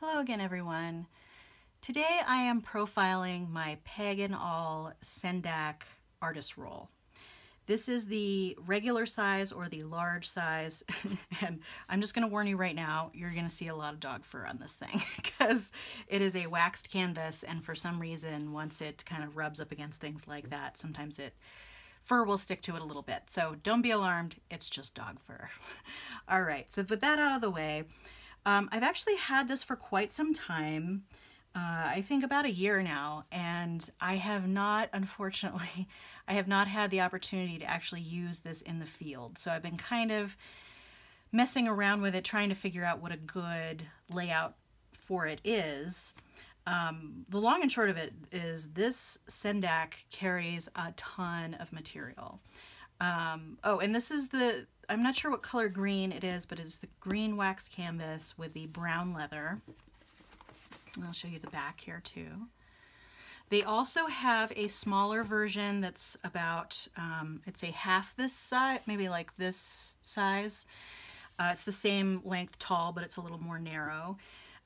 Hello again everyone. Today I am profiling my Peg and Awl Sendak artist roll. This is the regular size or the large size and I'm just going to warn you right now you're going to see a lot of dog fur on this thing because it is a waxed canvas and for some reason once it kind of rubs up against things like that sometimes it fur will stick to it a little bit. So don't be alarmed, it's just dog fur. All right, so with that out of the way, um, I've actually had this for quite some time, uh, I think about a year now, and I have not, unfortunately, I have not had the opportunity to actually use this in the field. So I've been kind of messing around with it, trying to figure out what a good layout for it is. Um, the long and short of it is this Sendak carries a ton of material. Um, oh, and this is the, I'm not sure what color green it is, but it's the green wax canvas with the brown leather. And I'll show you the back here too. They also have a smaller version that's about, um, it's a half this size, maybe like this size. Uh, it's the same length tall, but it's a little more narrow.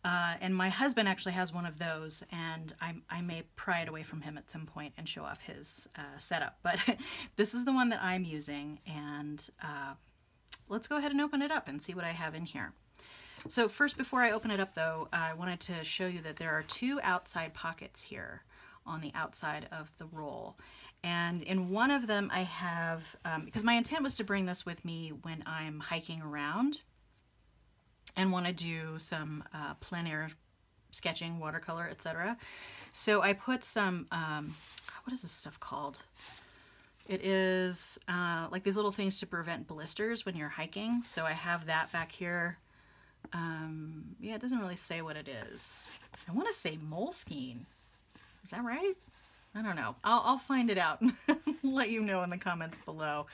Uh, and my husband actually has one of those, and I, I, may pry it away from him at some point and show off his uh, setup. But this is the one that I'm using, and uh, let's go ahead and open it up and see what I have in here. So first, before I open it up though, I wanted to show you that there are two outside pockets here on the outside of the roll. And in one of them I have, um, because my intent was to bring this with me when I'm hiking around, and want to do some uh, plein air sketching, watercolor, etc. So I put some, um, what is this stuff called? It is uh, like these little things to prevent blisters when you're hiking. So I have that back here. Um, yeah, it doesn't really say what it is. I want to say moleskin. Is that right? I don't know. I'll, I'll find it out let you know in the comments below.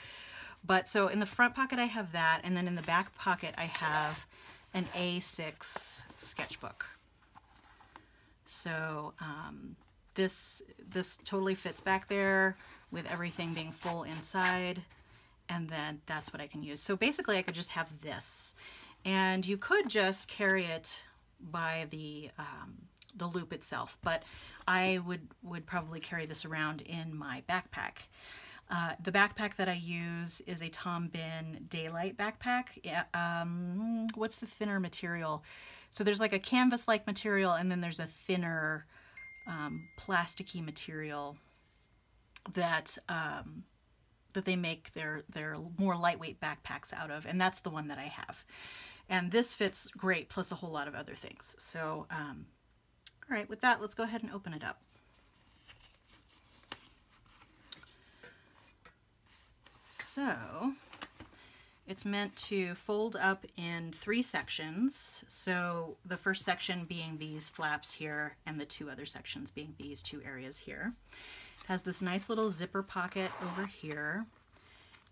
But so in the front pocket I have that, and then in the back pocket I have an A6 sketchbook. So um, this, this totally fits back there with everything being full inside and then that's what I can use. So basically I could just have this and you could just carry it by the, um, the loop itself, but I would, would probably carry this around in my backpack. Uh, the backpack that I use is a Tom Bihn Daylight backpack. Yeah, um, what's the thinner material? So there's like a canvas-like material and then there's a thinner um, plasticky material that um, that they make their, their more lightweight backpacks out of, and that's the one that I have. And this fits great, plus a whole lot of other things. So, um, all right, with that, let's go ahead and open it up. So it's meant to fold up in three sections. So the first section being these flaps here and the two other sections being these two areas here. Has this nice little zipper pocket over here.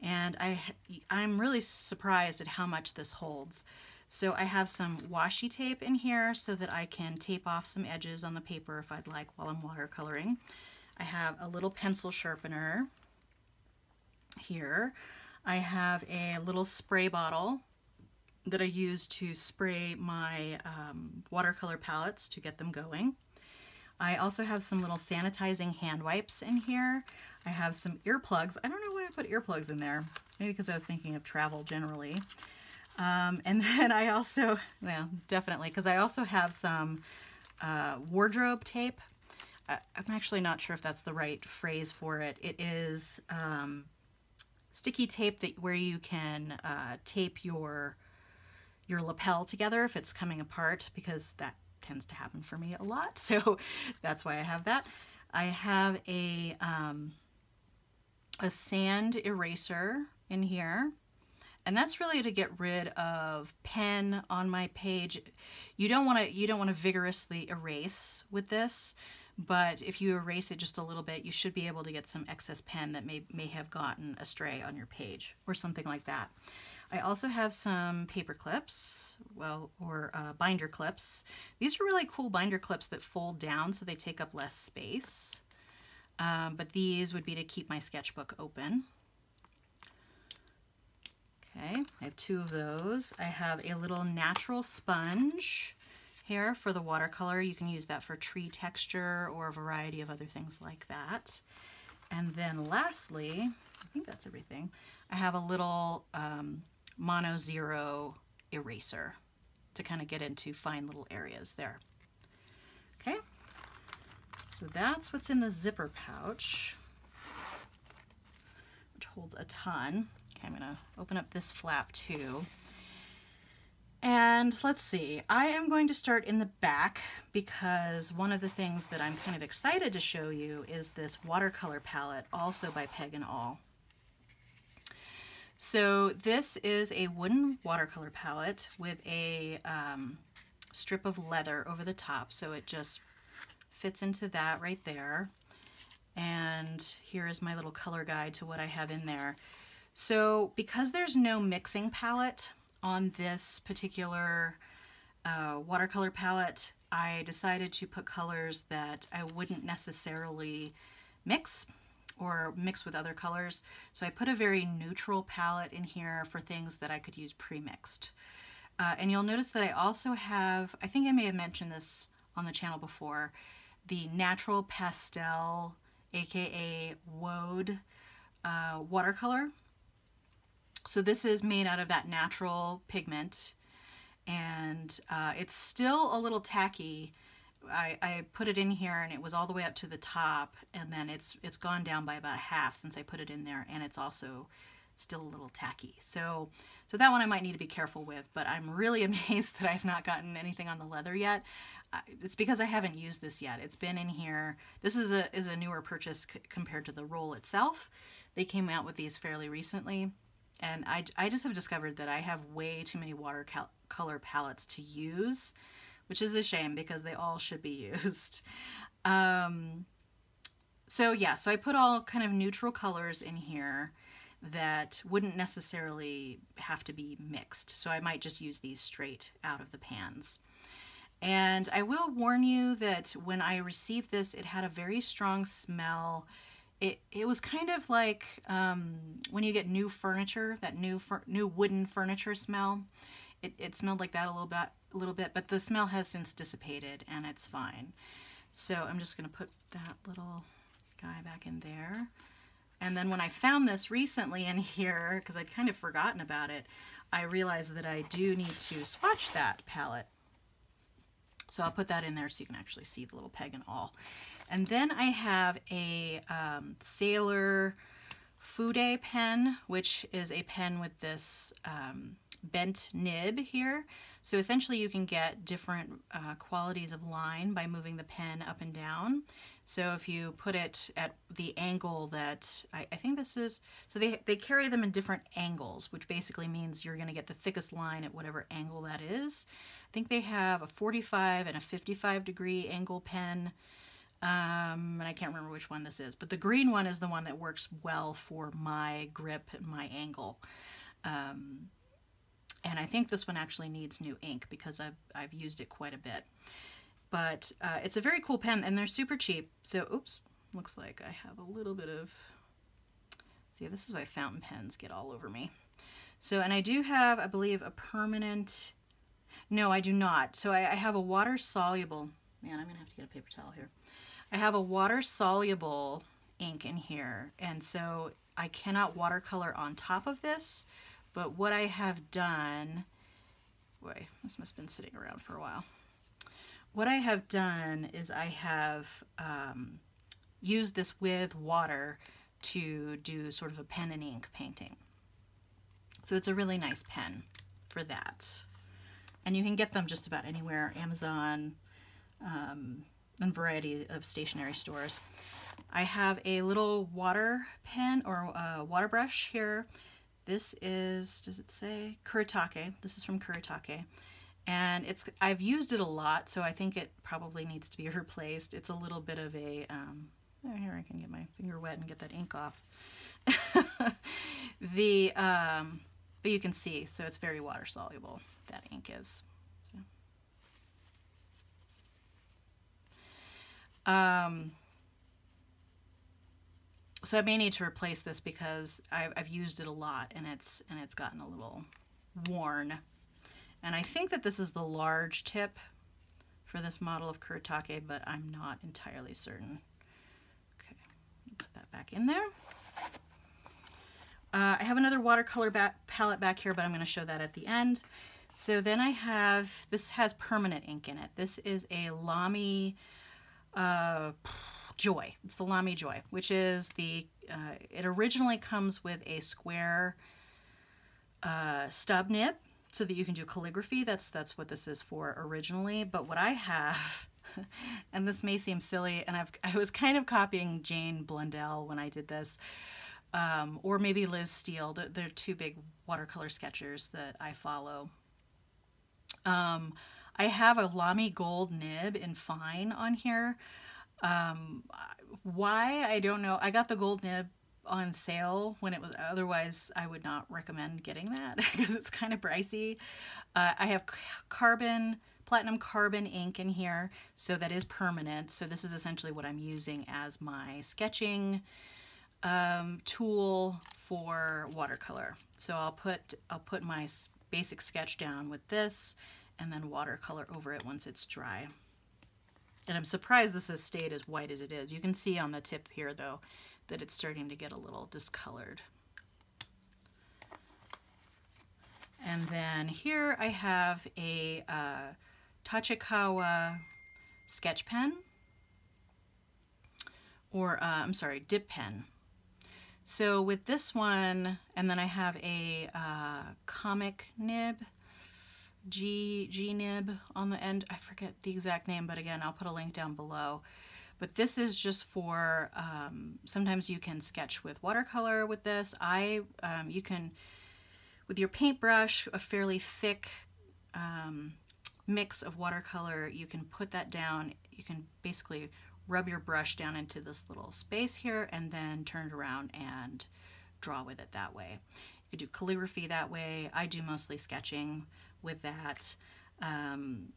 And I, I'm really surprised at how much this holds. So I have some washi tape in here so that I can tape off some edges on the paper if I'd like while I'm watercoloring. I have a little pencil sharpener here. I have a little spray bottle that I use to spray my um, watercolor palettes to get them going. I also have some little sanitizing hand wipes in here. I have some earplugs. I don't know why I put earplugs in there. Maybe because I was thinking of travel generally. Um, and then I also, well, definitely, because I also have some uh, wardrobe tape. I, am actually not sure if that's the right phrase for it. It is um, sticky tape that where you can uh, tape your your lapel together if it's coming apart because that tends to happen for me a lot so that's why I have that. I have a um, a sand eraser in here and that's really to get rid of pen on my page. You don't want to you don't want to vigorously erase with this but if you erase it just a little bit, you should be able to get some excess pen that may, may have gotten astray on your page or something like that. I also have some paper clips, well, or uh, binder clips. These are really cool binder clips that fold down so they take up less space. Um, but these would be to keep my sketchbook open. Okay, I have two of those. I have a little natural sponge here for the watercolor. You can use that for tree texture or a variety of other things like that. And then lastly, I think that's everything, I have a little um, Mono Zero eraser to kind of get into fine little areas there. Okay, so that's what's in the zipper pouch, which holds a ton. Okay, I'm gonna open up this flap too. And let's see, I am going to start in the back because one of the things that I'm kind of excited to show you is this watercolor palette, also by Peg and Awl. So this is a wooden watercolor palette with a um, strip of leather over the top, so it just fits into that right there. And here is my little color guide to what I have in there. So because there's no mixing palette, on this particular uh, watercolor palette, I decided to put colors that I wouldn't necessarily mix or mix with other colors. So I put a very neutral palette in here for things that I could use pre-mixed. Uh, and you'll notice that I also have, I think I may have mentioned this on the channel before, the Natural Pastel, aka Woad uh, watercolor. So this is made out of that natural pigment and uh, it's still a little tacky. I, I put it in here and it was all the way up to the top and then it's it's gone down by about half since I put it in there and it's also still a little tacky. So so that one I might need to be careful with, but I'm really amazed that I've not gotten anything on the leather yet. It's because I haven't used this yet. It's been in here. This is a, is a newer purchase compared to the roll itself. They came out with these fairly recently. And I, I just have discovered that I have way too many watercolor palettes to use, which is a shame because they all should be used. Um, so yeah, so I put all kind of neutral colors in here that wouldn't necessarily have to be mixed. So I might just use these straight out of the pans. And I will warn you that when I received this, it had a very strong smell it, it was kind of like um, when you get new furniture, that new new wooden furniture smell. It, it smelled like that a little bit, a little bit, but the smell has since dissipated and it's fine. So I'm just going to put that little guy back in there. And then when I found this recently in here, because I'd kind of forgotten about it, I realized that I do need to swatch that palette. So I'll put that in there so you can actually see the little peg and awl. And then I have a um, Sailor Fude pen, which is a pen with this um, bent nib here. So essentially you can get different uh, qualities of line by moving the pen up and down. So if you put it at the angle that, I, I think this is, so they, they carry them in different angles, which basically means you're gonna get the thickest line at whatever angle that is. I think they have a 45 and a 55 degree angle pen. Um, and I can't remember which one this is, but the green one is the one that works well for my grip and my angle. Um, and I think this one actually needs new ink because I've, I've used it quite a bit. But uh, it's a very cool pen and they're super cheap. So, oops, looks like I have a little bit of, see, this is why fountain pens get all over me. So, and I do have, I believe, a permanent, no, I do not. So I, I have a water soluble, man, I'm gonna have to get a paper towel here. I have a water soluble ink in here and so I cannot watercolor on top of this but what I have done boy this must have been sitting around for a while. What I have done is I have um, used this with water to do sort of a pen and ink painting. So it's a really nice pen for that. And you can get them just about anywhere Amazon um, and variety of stationery stores. I have a little water pen or uh, water brush here. This is, does it say? Kuretake. This is from Kuretake. And it's I've used it a lot, so I think it probably needs to be replaced. It's a little bit of a, um, oh, here I can get my finger wet and get that ink off. the, um, but you can see, so it's very water soluble, that ink is. Um, so I may need to replace this because I've, I've used it a lot and it's and it's gotten a little worn. And I think that this is the large tip. for this model of Kuretake, but I'm not entirely certain. Okay, put that back in there. Uh, I have another watercolor palette back here, but I'm going to show that at the end. So then I have, this has permanent ink in it. This is a Lamy uh, Joy. It's the Lamy Joy, which is the, uh, it originally comes with a square uh, stub nib so that you can do calligraphy. That's, that's what this is for originally. But what I have, and this may seem silly, and I've, I was kind of copying Jane Blundell when I did this, um, or maybe Liz Steel. They're, they're two big watercolor sketchers that I follow. Um, I have a Lamy Gold nib in fine on here. Um, why? I don't know. I got the gold nib on sale when it was otherwise I would not recommend getting that because it's kind of pricey. Uh, I have carbon platinum carbon ink in here so that is permanent so this is essentially what I'm using as my sketching um, tool for watercolor so I'll put I'll put my basic sketch down with this and then watercolor over it once it's dry and I'm surprised this has stayed as white as it is. You can see on the tip here, though, that it's starting to get a little discolored. And then here I have a uh, Tachikawa sketch pen, or uh, I'm sorry, dip pen. So with this one, and then I have a uh, comic nib, G, G nib on the end. I forget the exact name, but again, I'll put a link down below. But this is just for, um, sometimes you can sketch with watercolor with this. I, um, you can, with your paintbrush, a fairly thick um, mix of watercolor, you can put that down. You can basically rub your brush down into this little space here and then turn it around and draw with it that way. You could do calligraphy that way. I do mostly sketching with that. Um,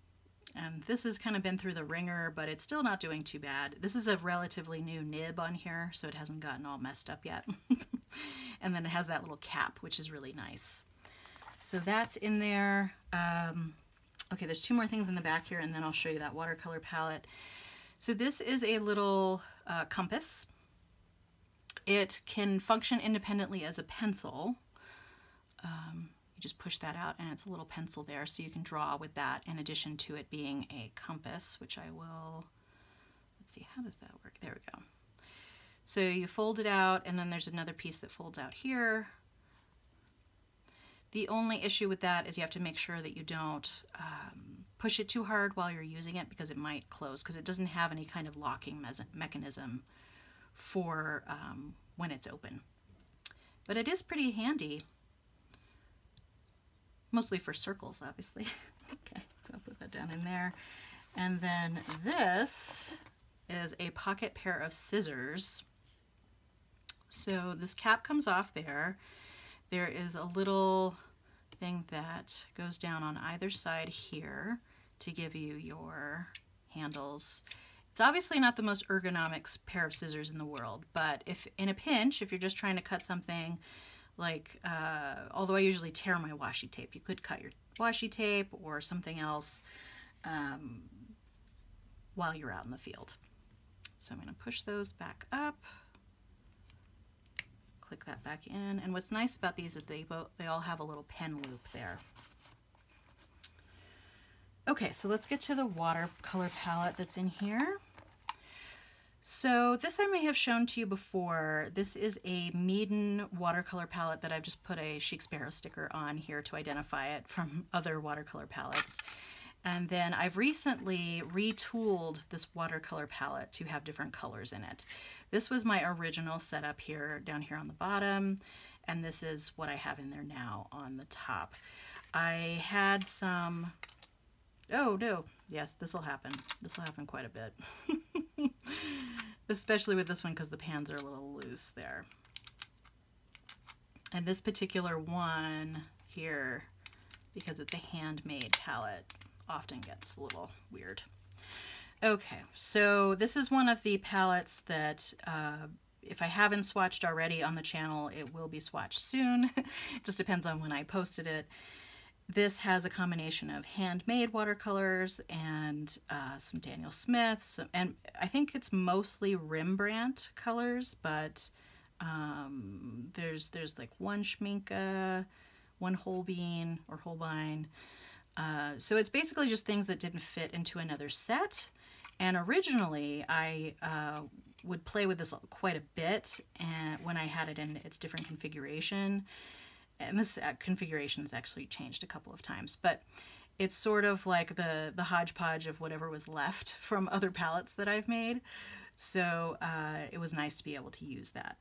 and this has kind of been through the ringer, but it's still not doing too bad. This is a relatively new nib on here, so it hasn't gotten all messed up yet. and then it has that little cap, which is really nice. So that's in there. Um, okay, there's two more things in the back here, and then I'll show you that watercolor palette. So this is a little uh, compass. It can function independently as a pencil. Just push that out and it's a little pencil there so you can draw with that in addition to it being a compass, which I will, let's see, how does that work? There we go. So you fold it out and then there's another piece that folds out here. The only issue with that is you have to make sure that you don't um, push it too hard while you're using it because it might close because it doesn't have any kind of locking me mechanism for um, when it's open. But it is pretty handy mostly for circles, obviously. okay, so I'll put that down in there. And then this is a pocket pair of scissors. So this cap comes off there. There is a little thing that goes down on either side here to give you your handles. It's obviously not the most ergonomic pair of scissors in the world, but if in a pinch, if you're just trying to cut something like, uh, although I usually tear my washi tape, you could cut your washi tape or something else um, while you're out in the field. So I'm going to push those back up, click that back in. And what's nice about these is they, both, they all have a little pen loop there. Okay, so let's get to the watercolor palette that's in here. So this I may have shown to you before. This is a Meeden watercolor palette that I've just put a Sparrow sticker on here to identify it from other watercolor palettes. And then I've recently retooled this watercolor palette to have different colors in it. This was my original setup here, down here on the bottom, and this is what I have in there now on the top. I had some, oh no, yes, this will happen. This will happen quite a bit. especially with this one because the pans are a little loose there. And this particular one here, because it's a handmade palette, often gets a little weird. Okay, so this is one of the palettes that uh, if I haven't swatched already on the channel, it will be swatched soon. it just depends on when I posted it. This has a combination of handmade watercolors and uh, some Daniel Smith, some, and I think it's mostly Rembrandt colors, but um, there's there's like one Schmincke, one Holbein or Holbein. Uh, so it's basically just things that didn't fit into another set. And originally, I uh, would play with this quite a bit, and when I had it in its different configuration and this uh, configuration has actually changed a couple of times, but it's sort of like the, the hodgepodge of whatever was left from other palettes that I've made. So uh, it was nice to be able to use that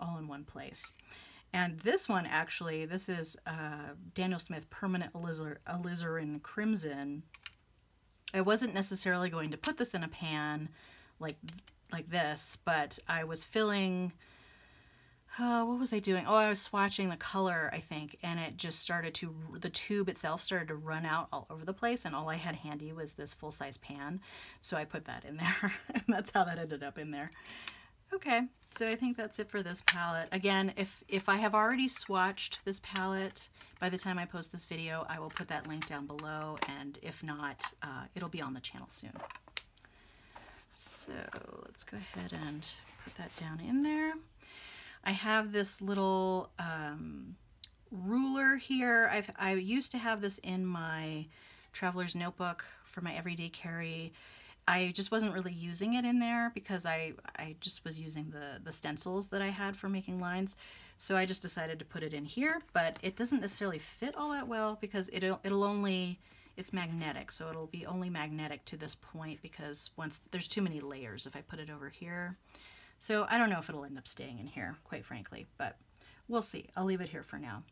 all in one place. And this one actually, this is uh, Daniel Smith Permanent Alizarin, Alizarin Crimson. I wasn't necessarily going to put this in a pan like like this, but I was filling uh, what was I doing? Oh, I was swatching the color, I think, and it just started to, the tube itself started to run out all over the place, and all I had handy was this full-size pan, so I put that in there, and that's how that ended up in there. Okay, so I think that's it for this palette. Again, if, if I have already swatched this palette, by the time I post this video, I will put that link down below, and if not, uh, it'll be on the channel soon. So let's go ahead and put that down in there. I have this little um, ruler here. I've, I used to have this in my traveler's notebook for my everyday carry. I just wasn't really using it in there because I, I just was using the, the stencils that I had for making lines. So I just decided to put it in here, but it doesn't necessarily fit all that well because it'll, it'll only, it's magnetic. So it'll be only magnetic to this point because once there's too many layers if I put it over here. So I don't know if it'll end up staying in here, quite frankly, but we'll see. I'll leave it here for now.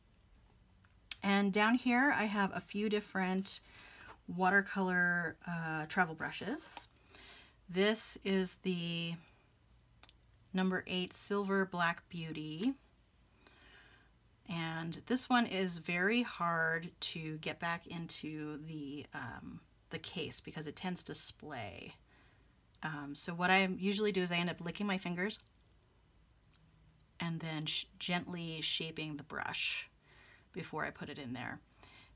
And down here I have a few different watercolor uh, travel brushes. This is the number eight Silver Black Beauty. And this one is very hard to get back into the, um, the case because it tends to splay. Um, so what I usually do is I end up licking my fingers and then sh gently shaping the brush before I put it in there.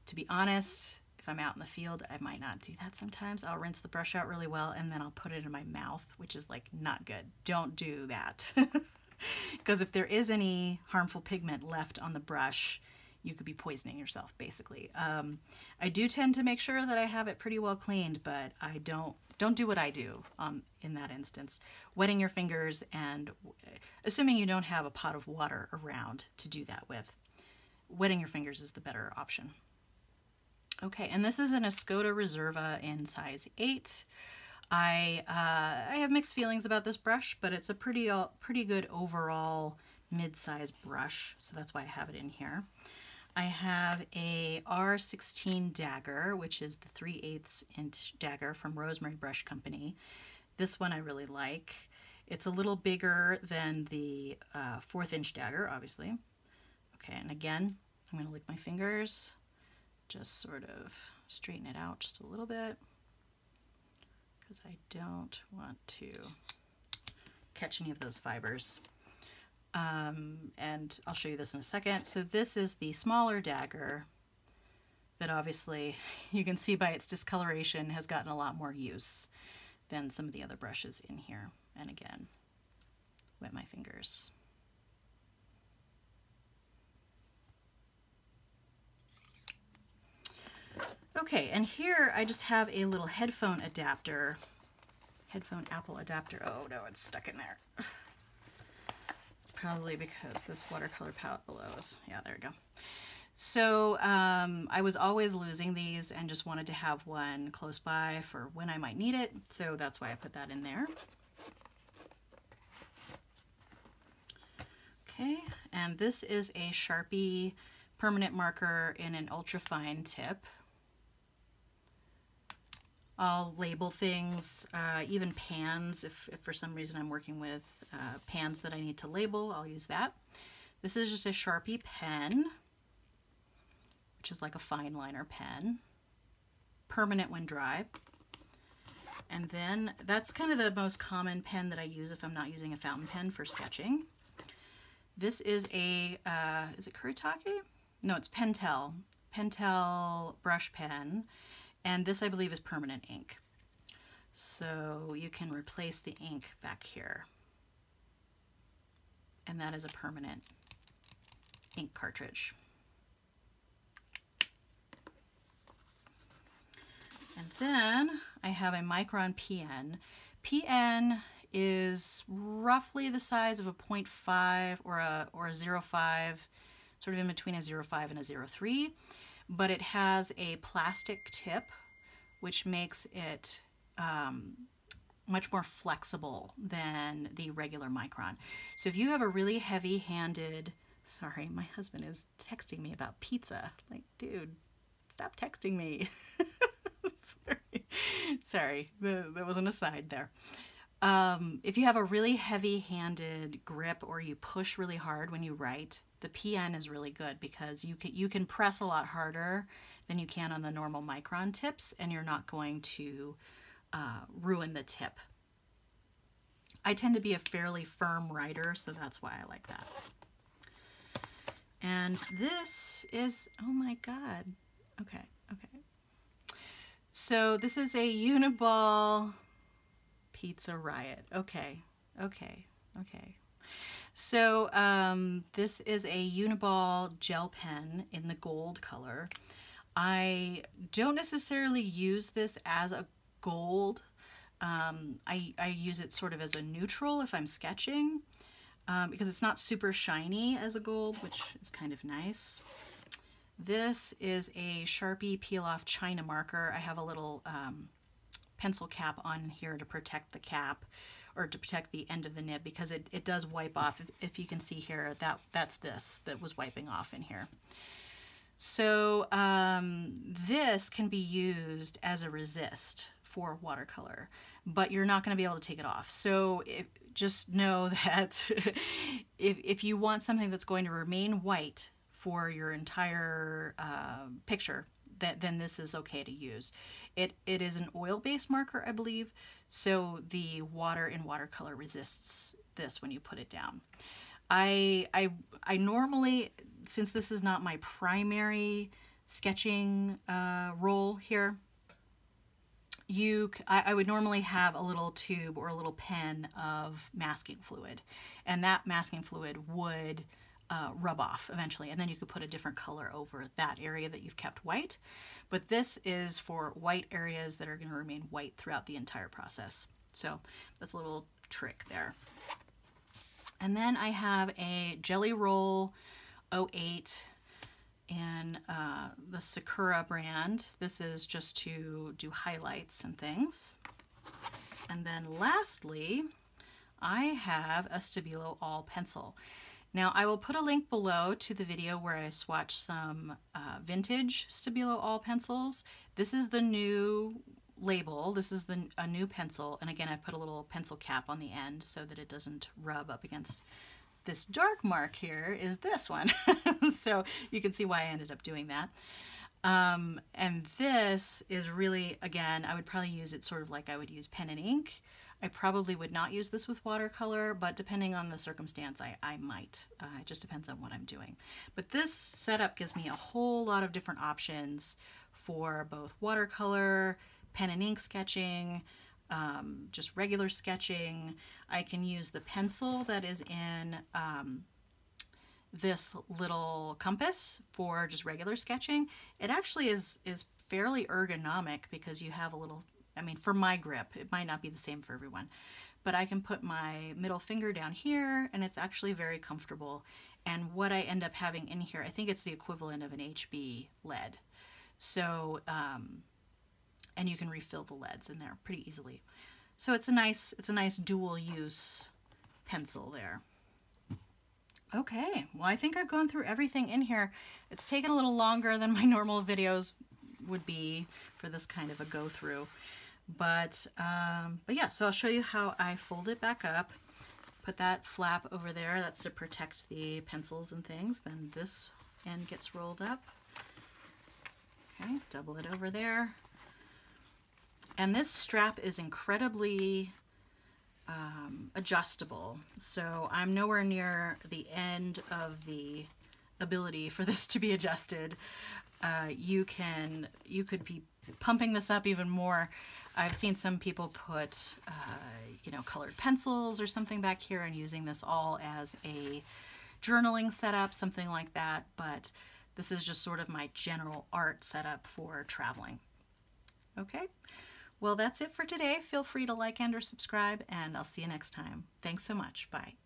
To be honest, if I'm out in the field, I might not do that sometimes. I'll rinse the brush out really well and then I'll put it in my mouth, which is like not good. Don't do that. Because if there is any harmful pigment left on the brush, you could be poisoning yourself basically. Um, I do tend to make sure that I have it pretty well cleaned, but I don't don't do what I do um, in that instance. Wetting your fingers and assuming you don't have a pot of water around to do that with, wetting your fingers is the better option. Okay, and this is an Escoda Reserva in size 8. I, uh, I have mixed feelings about this brush, but it's a pretty, uh, pretty good overall mid-size brush, so that's why I have it in here. I have a R16 dagger, which is the 3 8 inch dagger from Rosemary Brush Company. This one I really like. It's a little bigger than the uh, 4th inch dagger, obviously. Okay, and again, I'm going to lick my fingers, just sort of straighten it out just a little bit because I don't want to catch any of those fibers. Um, and I'll show you this in a second. So this is the smaller dagger that obviously you can see by its discoloration has gotten a lot more use than some of the other brushes in here. And again, wet my fingers. Okay, and here I just have a little headphone adapter, headphone Apple adapter. Oh no, it's stuck in there. probably because this watercolor palette below is, yeah, there we go. So um, I was always losing these and just wanted to have one close by for when I might need it. So that's why I put that in there. Okay, and this is a Sharpie permanent marker in an ultra fine tip. I'll label things, uh, even pans, if, if, for some reason I'm working with uh, pans that I need to label, I'll use that. This is just a Sharpie pen, which is like a fine liner pen, permanent when dry. And then that's kind of the most common pen that I use if I'm not using a fountain pen for sketching. This is a, uh, is it Kuretake? No, it's Pentel Pentel brush pen, and this I believe is permanent ink. So you can replace the ink back here. And that is a permanent ink cartridge. And then I have a Micron PN. PN is roughly the size of a 0.5 or a, or a 0.5, sort of in between a 0.5 and a 0.3, but it has a plastic tip, which makes it um, much more flexible than the regular Micron. So if you have a really heavy-handed, sorry, my husband is texting me about pizza. Like, dude, stop texting me. sorry, sorry, that was an aside there. Um, if you have a really heavy-handed grip or you push really hard when you write, the PN is really good because you can you can press a lot harder than you can on the normal micron tips, and you're not going to uh, ruin the tip. I tend to be a fairly firm writer, so that's why I like that. And this is, oh my God. Okay, okay. So this is a Uniball Pizza Riot. Okay, okay, okay. So um, this is a Uniball gel pen in the gold color. I don't necessarily use this as a gold. Um, I, I use it sort of as a neutral if I'm sketching um, because it's not super shiny as a gold, which is kind of nice. This is a Sharpie Peel Off China marker. I have a little um, pencil cap on here to protect the cap or to protect the end of the nib because it, it does wipe off. If, if you can see here, that that's this that was wiping off in here. So um, this can be used as a resist for watercolor, but you're not going to be able to take it off. So if, just know that if, if you want something that's going to remain white for your entire uh, picture, that then this is okay to use. It it is an oil-based marker, I believe, so the water in watercolor resists this when you put it down. I I I normally, since this is not my primary sketching uh, role here, you I, I, would normally have a little tube or a little pen of masking fluid and that masking fluid would uh, rub off eventually and then you could put a different color over that area that you've kept white but this is for white areas that are going to remain white throughout the entire process so that's a little trick there and then I have a Gelly Roll 08 in uh, the Sakura brand. This is just to do highlights and things. And then lastly, I have a Stabilo All pencil. Now I will put a link below to the video where I swatch some uh, vintage Stabilo All pencils. This is the new label. This is the, a new pencil. And again, I put a little pencil cap on the end so that it doesn't rub up against this dark mark here is this one. so you can see why I ended up doing that. Um, and this is really, again, I would probably use it sort of like I would use pen and ink. I probably would not use this with watercolor, but depending on the circumstance, I, I might. Uh, it just depends on what I'm doing. But this setup gives me a whole lot of different options for both watercolor, pen and ink sketching, um, just regular sketching. I can use the pencil that is in um, this little compass for just regular sketching. It actually is, is fairly ergonomic because you have a little, I mean, for my grip, it might not be the same for everyone, but I can put my middle finger down here and it's actually very comfortable. And what I end up having in here, I think it's the equivalent of an HB lead. So um, and you can refill the leads in there pretty easily. So it's a nice, it's a nice dual use pencil there. Okay, well I think I've gone through everything in here. It's taken a little longer than my normal videos would be for this kind of a go through. But, um, but yeah, so I'll show you how I fold it back up. Put that flap over there, that's to protect the pencils and things. Then this end gets rolled up. Okay, double it over there. And this strap is incredibly um, adjustable. So I'm nowhere near the end of the ability for this to be adjusted. uh, you can you could be pumping this up even more. I've seen some people put uh, you know colored pencils or something back here and using this all as a journaling setup, something like that. But this is just sort of my general art setup for traveling. Okay, well that's it for today. Feel free to like and or subscribe and I'll see you next time. Thanks so much. Bye.